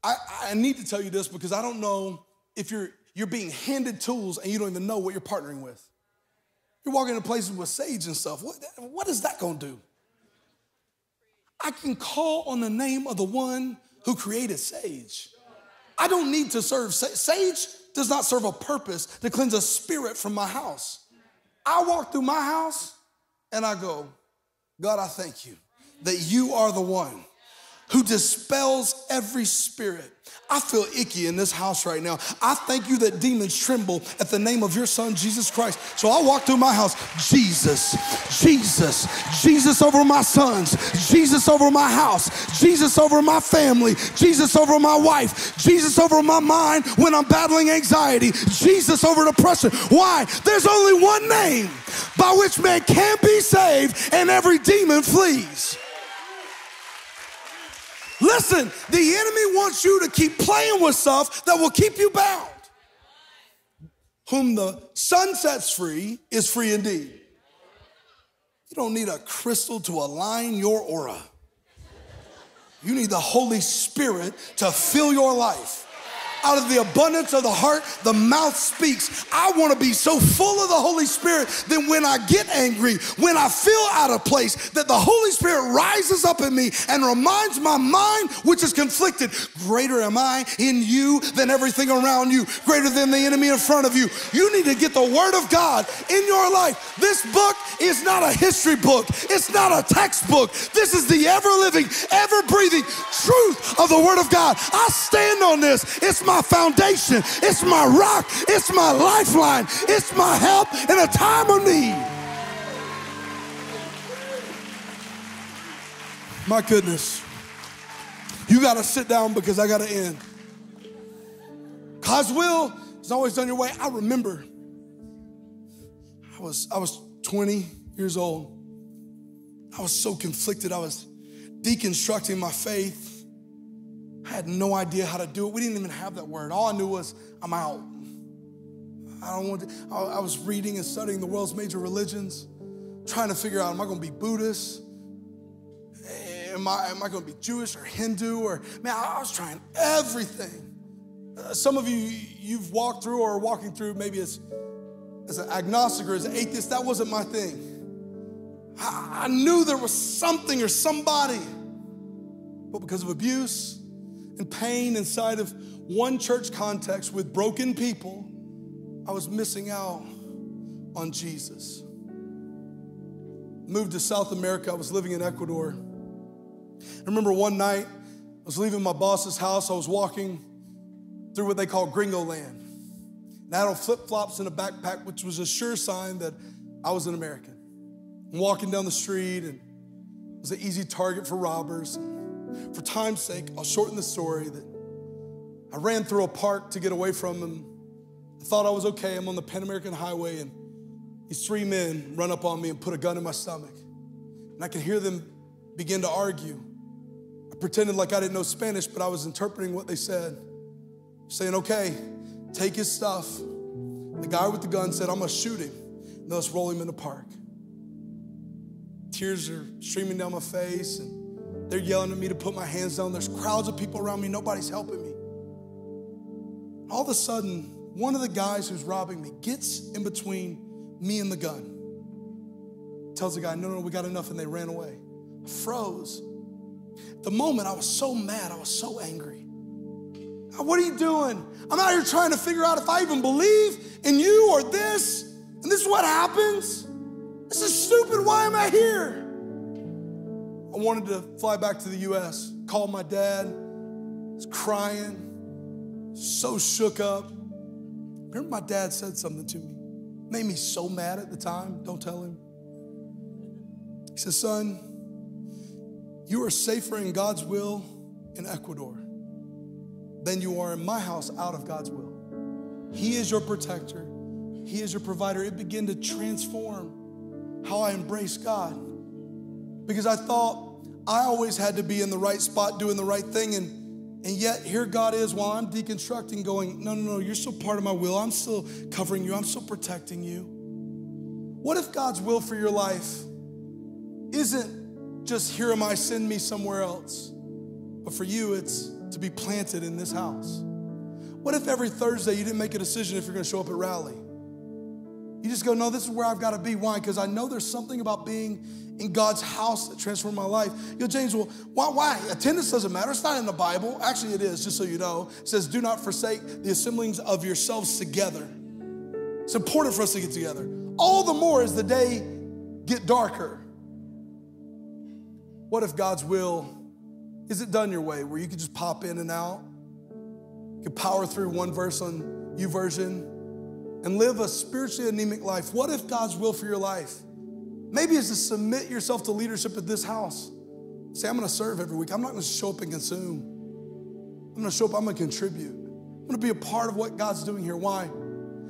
I, I need to tell you this because I don't know if you're you're being handed tools and you don't even know what you're partnering with. You're walking into places with sage and stuff. What, what is that gonna do? I can call on the name of the one who created sage. I don't need to serve sage. Sage does not serve a purpose to cleanse a spirit from my house. I walk through my house and I go, God, I thank you that you are the one who dispels every spirit. I feel icky in this house right now. I thank you that demons tremble at the name of your son, Jesus Christ. So I walk through my house, Jesus, Jesus, Jesus over my sons, Jesus over my house, Jesus over my family, Jesus over my wife, Jesus over my mind when I'm battling anxiety, Jesus over depression. Why? There's only one name by which man can be saved and every demon flees. Listen, the enemy wants you to keep playing with stuff that will keep you bound. Whom the son sets free is free indeed. You don't need a crystal to align your aura. You need the Holy Spirit to fill your life out of the abundance of the heart, the mouth speaks. I want to be so full of the Holy Spirit that when I get angry, when I feel out of place, that the Holy Spirit rises up in me and reminds my mind, which is conflicted, greater am I in you than everything around you, greater than the enemy in front of you. You need to get the Word of God in your life. This book is not a history book, it's not a textbook. This is the ever living, ever breathing truth of the Word of God. I stand on this. It's my my foundation, it's my rock, it's my lifeline, it's my help in a time of need. My goodness. You got to sit down because I got to end. God's will is always done your way. I remember I was I was 20 years old. I was so conflicted. I was deconstructing my faith. I had no idea how to do it. We didn't even have that word. All I knew was, I'm out. I don't want to, I, was reading and studying the world's major religions, trying to figure out, am I going to be Buddhist? Am I, am I going to be Jewish or Hindu? Or, man, I was trying everything. Uh, some of you, you've walked through or are walking through maybe as, as an agnostic or as an atheist. That wasn't my thing. I, I knew there was something or somebody, but because of abuse, and pain inside of one church context with broken people, I was missing out on Jesus. Moved to South America, I was living in Ecuador. I remember one night, I was leaving my boss's house. I was walking through what they call Gringo Land. And I had flip flops and a backpack, which was a sure sign that I was an American. I'm walking down the street and it was an easy target for robbers. For time's sake, I'll shorten the story that I ran through a park to get away from them. I thought I was okay. I'm on the Pan American Highway, and these three men run up on me and put a gun in my stomach. And I can hear them begin to argue. I pretended like I didn't know Spanish, but I was interpreting what they said, saying, okay, take his stuff. The guy with the gun said, I'm gonna shoot him. And let's roll him in the park. Tears are streaming down my face, and they're yelling at me to put my hands down. There's crowds of people around me, nobody's helping me. All of a sudden, one of the guys who's robbing me gets in between me and the gun. Tells the guy, no, no, we got enough, and they ran away. I froze. The moment I was so mad, I was so angry. What are you doing? I'm out here trying to figure out if I even believe in you or this, and this is what happens. This is stupid. Why am I here? I wanted to fly back to the US, called my dad, was crying, so shook up. Remember, my dad said something to me, made me so mad at the time. Don't tell him. He said, Son, you are safer in God's will in Ecuador than you are in my house out of God's will. He is your protector, He is your provider. It began to transform how I embrace God because I thought I always had to be in the right spot doing the right thing. And, and yet, here God is while I'm deconstructing, going, No, no, no, you're still part of my will. I'm still covering you, I'm still protecting you. What if God's will for your life isn't just here am I, send me somewhere else? But for you, it's to be planted in this house. What if every Thursday you didn't make a decision if you're gonna show up at rally? You just go, no, this is where I've gotta be. Why? Because I know there's something about being in God's house that transformed my life. You know, James, well, why, why? Attendance doesn't matter. It's not in the Bible. Actually, it is, just so you know. It says, do not forsake the assemblings of yourselves together. It's important for us to get together. All the more as the day get darker. What if God's will is it done your way where you can just pop in and out? You can power through one verse on YouVersion and live a spiritually anemic life. What if God's will for your life? Maybe is to submit yourself to leadership at this house. Say, I'm gonna serve every week. I'm not gonna show up and consume. I'm gonna show up, I'm gonna contribute. I'm gonna be a part of what God's doing here. Why?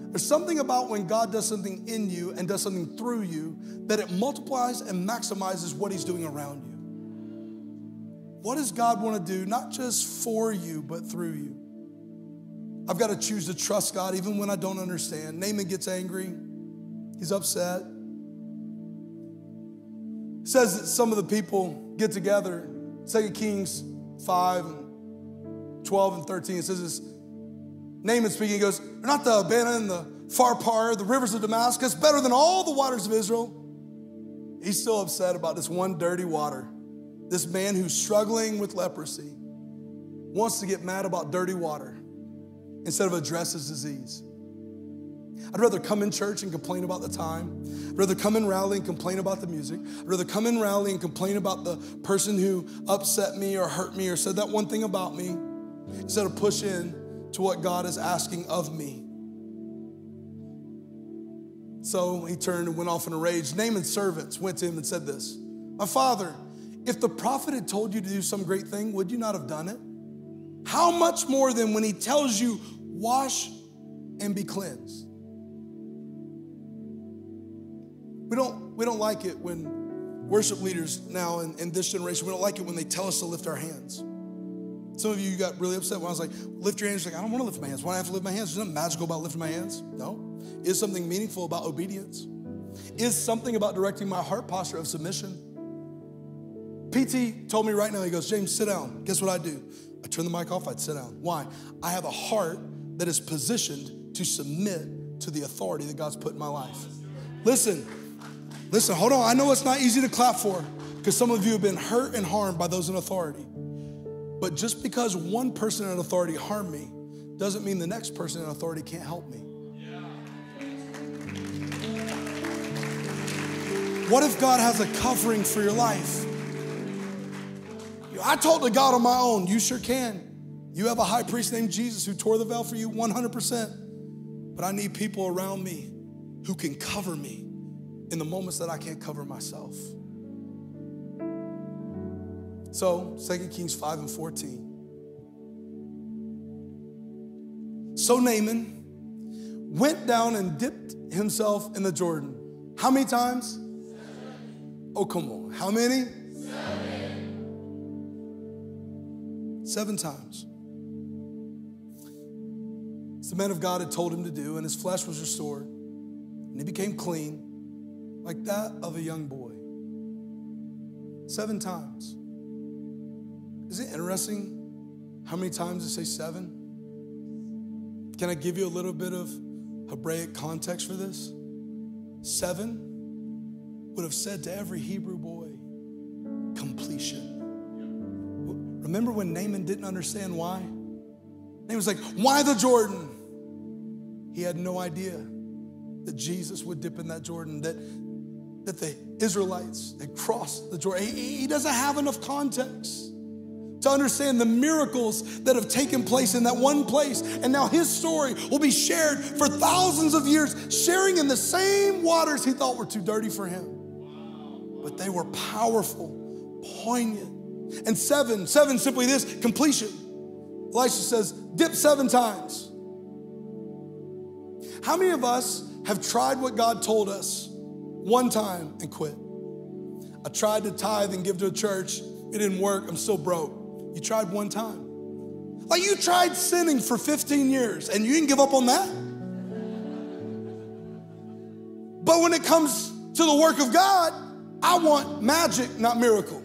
There's something about when God does something in you and does something through you that it multiplies and maximizes what He's doing around you. What does God want to do, not just for you, but through you? I've got to choose to trust God even when I don't understand. Naaman gets angry, he's upset. Says that some of the people get together, 2 Kings 5 and 12 and 13. It says this Naaman speaking, he goes, Are not the Abana and the Pharpar, the rivers of Damascus, better than all the waters of Israel? He's still upset about this one dirty water. This man who's struggling with leprosy wants to get mad about dirty water instead of address his disease. I'd rather come in church and complain about the time. I'd rather come in rally and complain about the music. I'd rather come in rally and complain about the person who upset me or hurt me or said that one thing about me instead of push in to what God is asking of me. So he turned and went off in a rage. Naaman's servants went to him and said this My father, if the prophet had told you to do some great thing, would you not have done it? How much more than when he tells you, wash and be cleansed? We don't, we don't like it when worship leaders now in, in this generation, we don't like it when they tell us to lift our hands. Some of you got really upset when I was like, lift your hands. You're like, I don't want to lift my hands. Why do I have to lift my hands? There's nothing magical about lifting my hands. No. Is something meaningful about obedience? Is something about directing my heart posture of submission? PT told me right now, he goes, James, sit down. Guess what I do? I turn the mic off, I'd sit down. Why? I have a heart that is positioned to submit to the authority that God's put in my life. Listen, listen, hold on. I know it's not easy to clap for because some of you have been hurt and harmed by those in authority. But just because one person in authority harmed me doesn't mean the next person in authority can't help me. What if God has a covering for your life? I told the God on my own. You sure can. You have a high priest named Jesus who tore the veil for you 100%. But I need people around me who can cover me in the moments that I can't cover myself. So, 2 Kings 5 and 14. So Naaman went down and dipped himself in the Jordan. How many times? Oh, come on. How many? Seven. Times. The man of God had told him to do, and his flesh was restored, and he became clean, like that of a young boy. Seven times. Is it interesting how many times it say seven? Can I give you a little bit of Hebraic context for this? Seven would have said to every Hebrew boy, completion. Remember when Naaman didn't understand why? He was like, why the Jordan? He had no idea that Jesus would dip in that Jordan, that, that the Israelites had crossed the Jordan. He, he doesn't have enough context to understand the miracles that have taken place in that one place. And now his story will be shared for thousands of years, sharing in the same waters he thought were too dirty for him. But they were powerful, poignant. And seven, seven simply this completion. Elisha says, dip seven times. How many of us have tried what God told us one time and quit? I tried to tithe and give to a church. It didn't work. I'm still broke. You tried one time. Like you tried sinning for 15 years and you didn't give up on that. But when it comes to the work of God, I want magic, not miracle.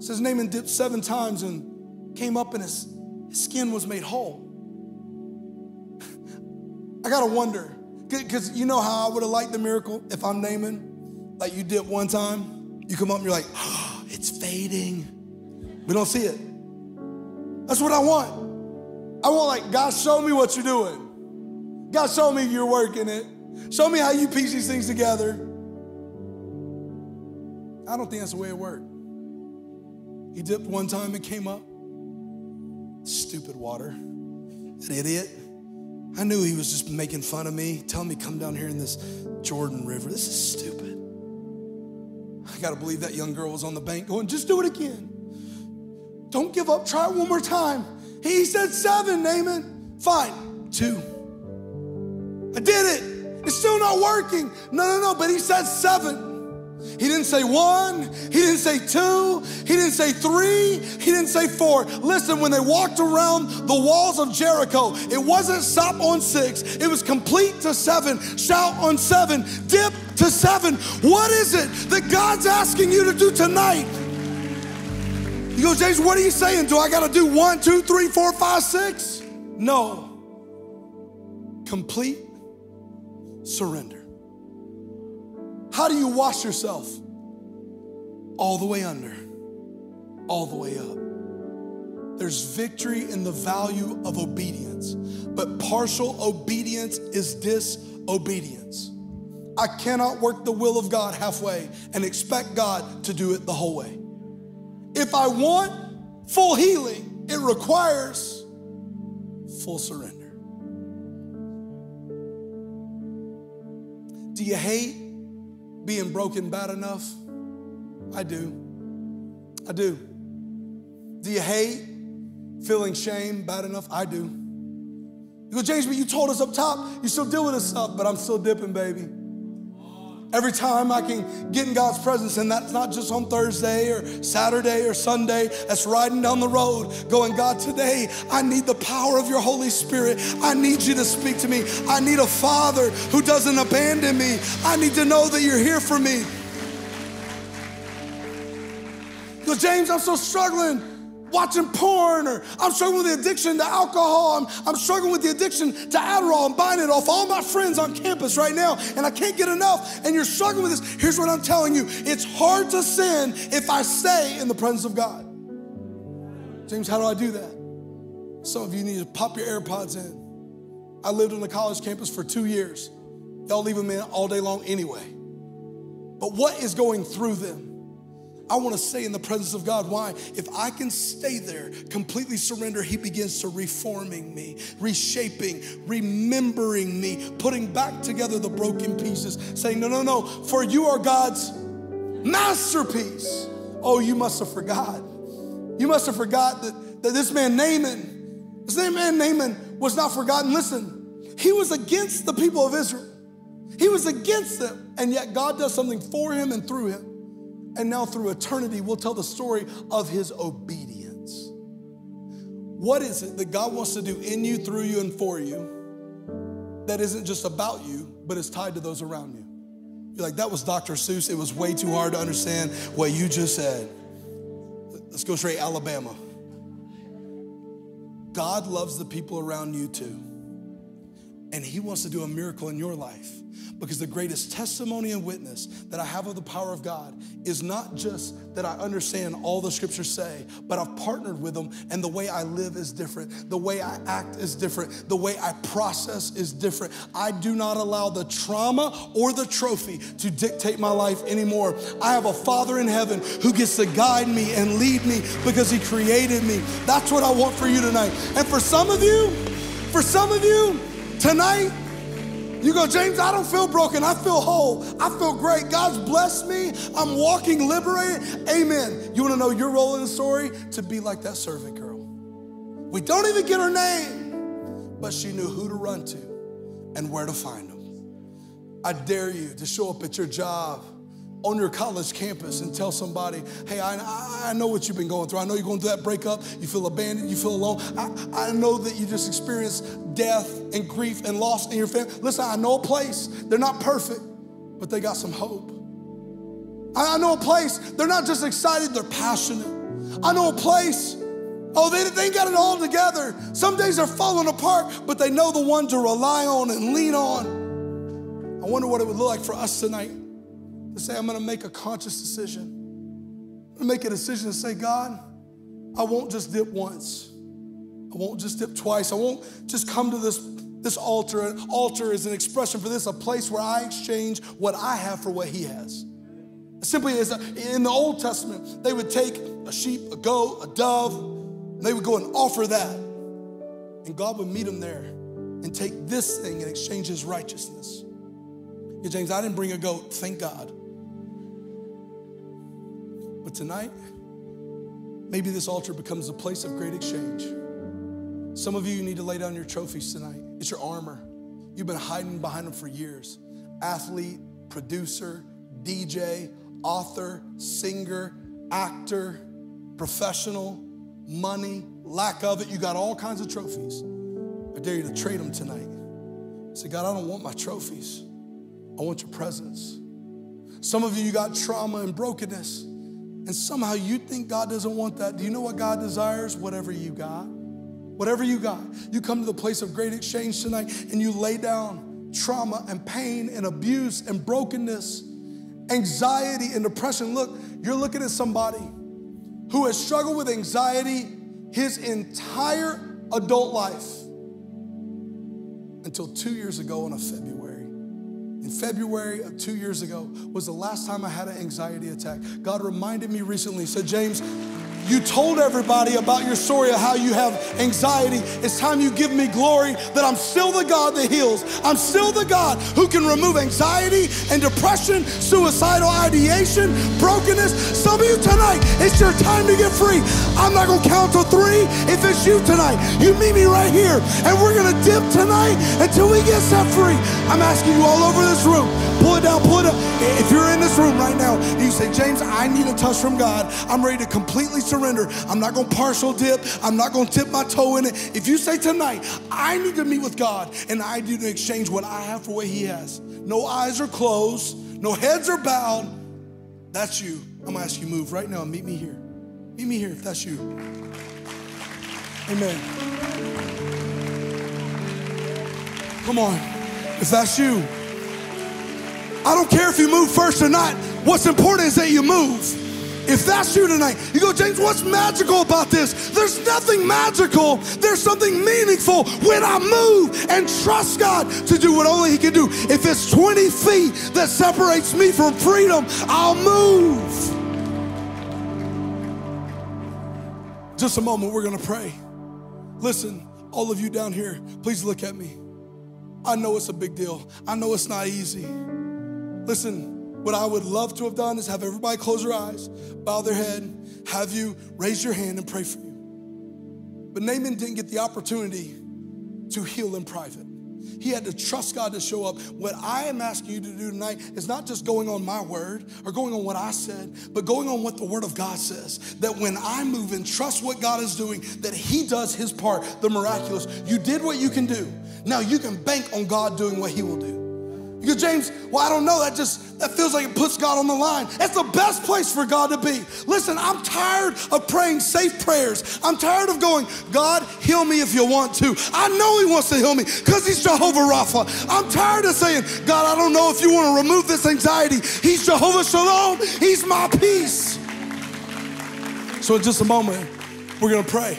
It says Naaman dipped seven times and came up and his, his skin was made whole. [LAUGHS] I gotta wonder, because you know how I would have liked the miracle if I'm Naaman? Like you dip one time, you come up and you're like, oh, it's fading. We don't see it. That's what I want. I want, like, God, show me what you're doing. God, show me you're working it. Show me how you piece these things together. I don't think that's the way it worked. He dipped one time and came up. Stupid water. An idiot. I knew he was just making fun of me, telling me come down here in this Jordan River. This is stupid. I got to believe that young girl was on the bank going, just do it again. Don't give up. Try it one more time. He said seven, Naaman. Fine, two. I did it. It's still not working. No, no, no, but he said seven. He didn't say one, he didn't say two, he didn't say three, he didn't say four. Listen, when they walked around the walls of Jericho, it wasn't stop on six, it was complete to seven, shout on seven, dip to seven. What is it that God's asking you to do tonight? You go, James, what are you saying? Do I got to do one, two, three, four, five, six? No. Complete surrender. How do you wash yourself? All the way under, all the way up. There's victory in the value of obedience, but partial obedience is disobedience. I cannot work the will of God halfway and expect God to do it the whole way. If I want full healing, it requires full surrender. Do you hate being broken bad enough? I do. I do. Do you hate feeling shame bad enough? I do. You go, James, but you told us up top you still deal with this stuff, but I'm still dipping, baby. Every time I can get in God's presence, and that's not just on Thursday or Saturday or Sunday, that's riding down the road going, God, today I need the power of your Holy Spirit. I need you to speak to me. I need a father who doesn't abandon me. I need to know that you're here for me. Because, James, I'm so struggling watching porn or I'm struggling with the addiction to alcohol. I'm, I'm struggling with the addiction to Adderall. I'm buying it off all my friends on campus right now and I can't get enough. And you're struggling with this. Here's what I'm telling you it's hard to sin if I stay in the presence of God. James, how do I do that? Some of you need to pop your AirPods in. I lived on the college campus for two years. Y'all leave them in all day long anyway. But what is going through them? I want to stay in the presence of God. Why? If I can stay there, completely surrender, He begins to reforming me, reshaping, remembering me, putting back together the broken pieces, saying, No, no, no, for you are God's masterpiece. Oh, you must have forgot. You must have forgot that, that this man Naaman, this man Naaman was not forgotten. Listen, he was against the people of Israel. He was against them, and yet God does something for him and through him. And now, through eternity, we'll tell the story of his obedience. What is it that God wants to do in you, through you, and for you that isn't just about you, but is tied to those around you? You're like, that was Dr. Seuss. It was way too hard to understand what you just said. Let's go straight Alabama. God loves the people around you too. And He wants to do a miracle in your life. Because the greatest testimony and witness that I have of the power of God is not just that I understand all the scriptures say, but I've partnered with them and the way I live is different. The way I act is different. The way I process is different. I do not allow the trauma or the trophy to dictate my life anymore. I have a Father in heaven who gets to guide me and lead me because He created me. That's what I want for you tonight. And for some of you, for some of you, tonight, you go, James, I don't feel broken. I feel whole. I feel great. God's blessed me. I'm walking liberated. Amen. You want to know your role in the story? To be like that servant girl. We don't even get her name, but she knew who to run to and where to find them. I dare you to show up at your job on your college campus and tell somebody, hey, I, I know what you've been going through. I know you're going through that breakup. You feel abandoned. You feel alone. I, I know that you just experienced death and grief and loss in your family. Listen, I know a place. They're not perfect, but they got some hope. I, know a place. They're not just excited, they're passionate. I know a place. Oh, they, they got it all together. Some days they're falling apart, but they know the one to rely on and lean on. I wonder what it would look like for us tonight to say, I'm gonna make a conscious decision. I'm gonna make a decision to say, God, I won't just dip once. I won't just dip twice. I won't just come to this, this altar. An altar is an expression for this, a place where I exchange what I have for what He has. Simply as in the Old Testament, they would take a sheep, a goat, a dove, and they would go and offer that. And God would meet them there and take this thing and exchange His righteousness. Yeah, James, I didn't bring a goat, thank God. But tonight, maybe this altar becomes a place of great exchange. Some of you, you need to lay down your trophies tonight. It's your armor. You've been hiding behind them for years. Athlete, producer, DJ, author, singer, actor, professional, money, lack of it. You got all kinds of trophies. I dare you to trade them tonight. Say, God, I don't want my trophies. I want your presence. Some of you, you got trauma and brokenness. And somehow you think God doesn't want that. Do you know what God desires? Whatever you got. Whatever you got. You come to the place of great exchange tonight and you lay down trauma and pain and abuse and brokenness, anxiety and depression. Look, you're looking at somebody who has struggled with anxiety his entire adult life until two years ago in a February in February of two years ago was the last time I had an anxiety attack. God reminded me recently, said, James, you told everybody about your story of how you have anxiety. It's time you give me glory that I'm still the God that heals. I'm still the God who can remove anxiety and depression, suicidal ideation, brokenness. Some of you tonight, it's your time to get free. I'm not gonna count to three. If it's you tonight, you meet me right here and we're gonna dip tonight until we get set free. I'm asking you all over this room Pull it down, pull it up. If you're in this room right now you say, James, I need a touch from God, I'm ready to completely surrender. I'm not gonna partial dip, I'm not gonna tip my toe in it. If you say tonight, I need to meet with God and I need to exchange what I have for what He has, no eyes are closed, no heads are bowed, that's you. I'm gonna ask you move right now and meet me here. Meet me here if that's you. Amen. Come on. If that's you, I don't care if you move first or not. What's important is that you move. If that's you tonight, you go, James, what's magical about this? There's nothing magical. There's something meaningful when I move and trust God to do what only He can do. If it's 20 feet that separates me from freedom, I'll move. Just a moment, we're gonna pray. Listen, all of you down here, please look at me. I know it's a big deal. I know it's not easy. Listen, what I would love to have done is have everybody close their eyes, bow their head, have you raise your hand and pray for you. But Naaman didn't get the opportunity to heal in private. He had to trust God to show up. What I am asking you to do tonight is not just going on my word or going on what I said, but going on what the word of God says. That when I move and trust what God is doing, that He does His part, the miraculous. You did what you can do. Now you can bank on God doing what He will do. Because James, well, I don't know. That just that feels like it puts God on the line. It's the best place for God to be. Listen, I'm tired of praying safe prayers. I'm tired of going, God, heal me if you want to. I know He wants to heal me because He's Jehovah Rapha. I'm tired of saying, God, I don't know if you want to remove this anxiety. He's Jehovah Shalom. He's my peace. So in just a moment, we're gonna pray.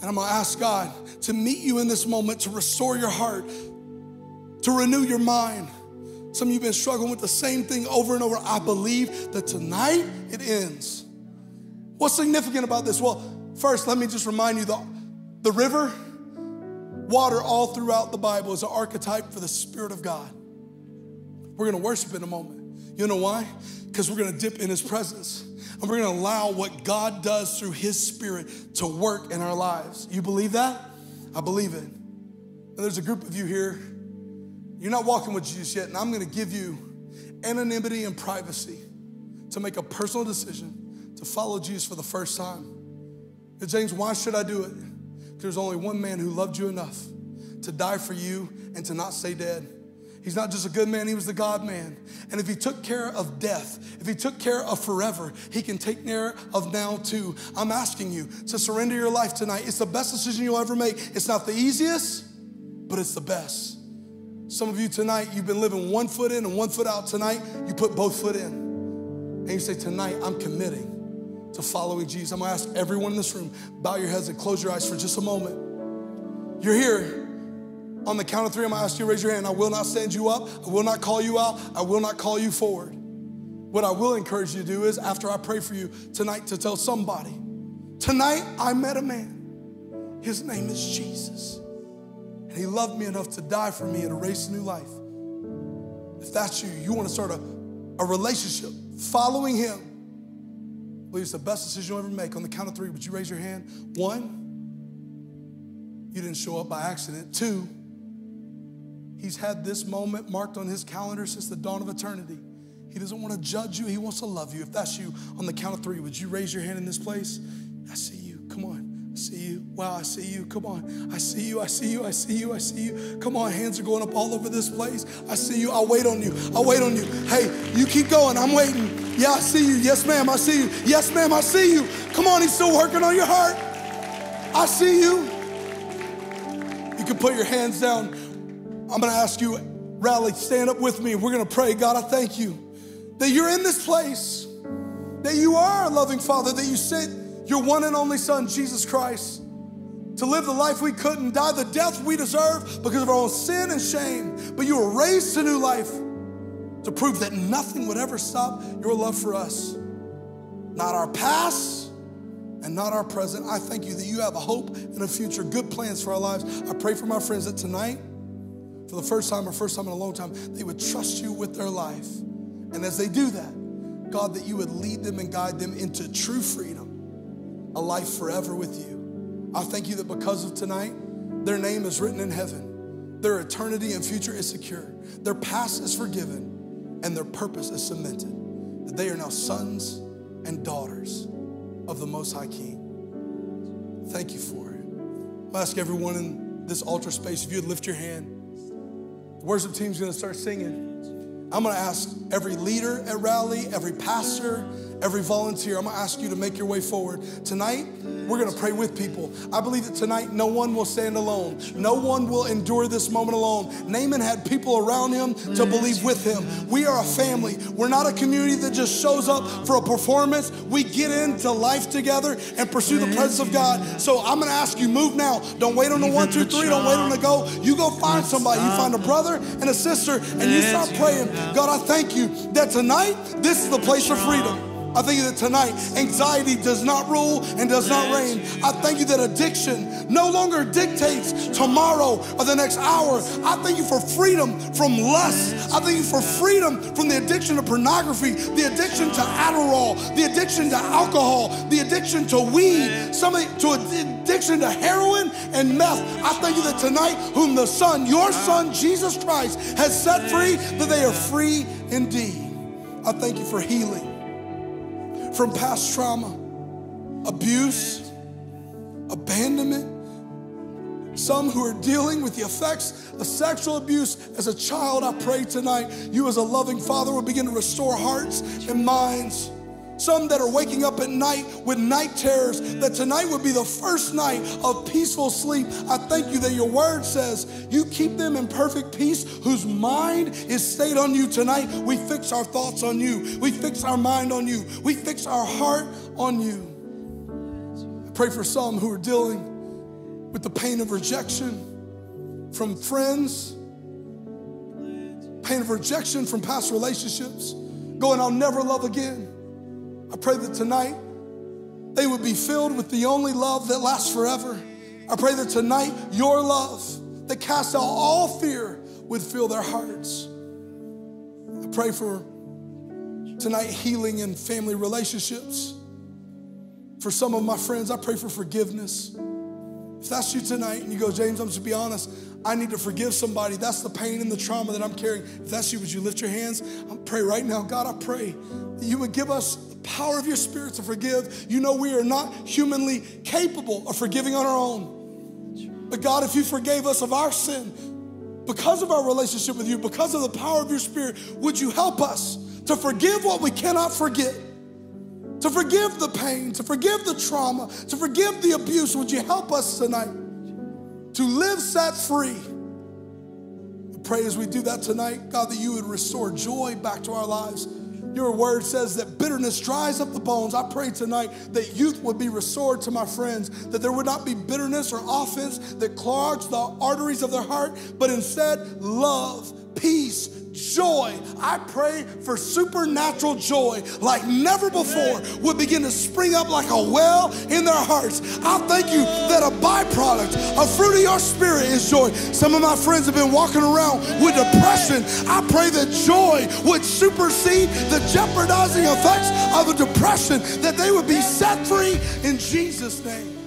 And I'm gonna ask God to meet you in this moment, to restore your heart, to renew your mind. Some of you have been struggling with the same thing over and over. I believe that tonight it ends. What's significant about this? Well, first, let me just remind you the, the river, water all throughout the Bible is an archetype for the Spirit of God. We're gonna worship in a moment. You know why? Because we're gonna dip in His presence and we're gonna allow what God does through His Spirit to work in our lives. You believe that? I believe it. And there's a group of you here you're not walking with Jesus yet, and I'm gonna give you anonymity and privacy to make a personal decision to follow Jesus for the first time. And James, why should I do it? There's only one man who loved you enough to die for you and to not stay dead. He's not just a good man, he was the God man. And if he took care of death, if he took care of forever, he can take care of now too. I'm asking you to surrender your life tonight. It's the best decision you'll ever make. It's not the easiest, but it's the best. Some of you tonight, you've been living one foot in and one foot out. Tonight, you put both foot in. And you say, Tonight, I'm committing to following Jesus. I'm gonna ask everyone in this room, bow your heads and close your eyes for just a moment. You're here. On the count of three, I'm gonna ask you to raise your hand. I will not stand you up. I will not call you out. I will not call you forward. What I will encourage you to do is, after I pray for you tonight, to tell somebody, Tonight, I met a man. His name is Jesus. And he loved me enough to die for me and erase a new life. If that's you, you want to start a, a relationship following him. Well, it's the best decision you'll ever make. On the count of three, would you raise your hand? One, you didn't show up by accident. Two, he's had this moment marked on his calendar since the dawn of eternity. He doesn't want to judge you, he wants to love you. If that's you, on the count of three, would you raise your hand in this place? I see you. Come on. I see you. Wow, I see you. Come on. I see you. I see you. I see you. I see you. Come on. Hands are going up all over this place. I see you. I'll wait on you. I'll wait on you. Hey, you keep going. I'm waiting. Yeah, I see you. Yes, ma'am. I see you. Yes, ma'am. I see you. Come on. He's still working on your heart. I see you. You can put your hands down. I'm going to ask you, rally, stand up with me. We're going to pray. God, I thank you that you're in this place, that you are a loving Father, that you sent your one and only Son, Jesus Christ, to live the life we couldn't, die the death we deserve because of our own sin and shame. But you were raised to new life to prove that nothing would ever stop your love for us. Not our past and not our present. I thank you that you have a hope and a future, good plans for our lives. I pray for my friends that tonight, for the first time or first time in a long time, they would trust you with their life. And as they do that, God, that you would lead them and guide them into true freedom a life forever with you. I thank you that because of tonight, their name is written in heaven, their eternity and future is secure, their past is forgiven, and their purpose is cemented. That they are now sons and daughters of the Most High King. Thank you for it. I'll ask everyone in this altar space if you'd lift your hand. The worship team's gonna start singing. I'm gonna ask every leader at Rally, every pastor, every volunteer, I'm gonna ask you to make your way forward. Tonight, we're gonna pray with people. I believe that tonight no one will stand alone, no one will endure this moment alone. Naaman had people around him to believe with him. We are a family. We're not a community that just shows up for a performance. We get into life together and pursue the presence of God. So I'm gonna ask you, move now. Don't wait on the one, two, three. Don't wait on the go. You go find somebody. You find a brother and a sister, and you start praying. God, I thank you that tonight this is the place of freedom. I thank you that tonight anxiety does not rule and does not reign. I thank you that addiction no longer dictates tomorrow or the next hour. I thank you for freedom from lust. I thank you for freedom from the addiction to pornography, the addiction to Adderall, the addiction to alcohol, the addiction to weed, somebody to addiction to heroin and meth. I thank you that tonight, whom the Son, your ah. Son, Jesus Christ, has set free, that they are free indeed. I thank you for healing from past trauma, abuse, abandonment. Some who are dealing with the effects of sexual abuse as a child, I pray tonight you, as a loving father, will begin to restore hearts and minds some that are waking up at night with night terrors, that tonight would be the first night of peaceful sleep. I thank you that your word says you keep them in perfect peace whose mind is stayed on you tonight. We fix our thoughts on you, we fix our mind on you, we fix our heart on you. I pray for some who are dealing with the pain of rejection from friends, pain of rejection from past relationships, going, I'll never love again. I pray that tonight they would be filled with the only love that lasts forever. I pray that tonight your love that casts out all fear would fill their hearts. I pray for tonight healing in family relationships. For some of my friends, I pray for forgiveness. If that's you tonight and you go, James, I'm just be honest, I need to forgive somebody. That's the pain and the trauma that I'm carrying. If that's you, would you lift your hands? I pray right now, God, I pray that you would give us the power of your spirit to forgive. You know, we are not humanly capable of forgiving on our own. But God, if you forgave us of our sin because of our relationship with you, because of the power of your spirit, would you help us to forgive what we cannot forget? To forgive the pain, to forgive the trauma, to forgive the abuse. Would you help us tonight to live set free? I pray as we do that tonight, God, that you would restore joy back to our lives your word says that bitterness dries up the bones. I pray tonight that youth would be restored to my friends, that there would not be bitterness or offense that clogs the arteries of their heart, but instead love, peace, joy. I pray for supernatural joy like never before would begin to spring up like a well in their hearts. I thank you that a byproduct, a fruit of your spirit is joy. Some of my friends have been walking around with depression. I pray that joy would supersede the jeopardizing effects of a depression, that they would be set free in Jesus' name.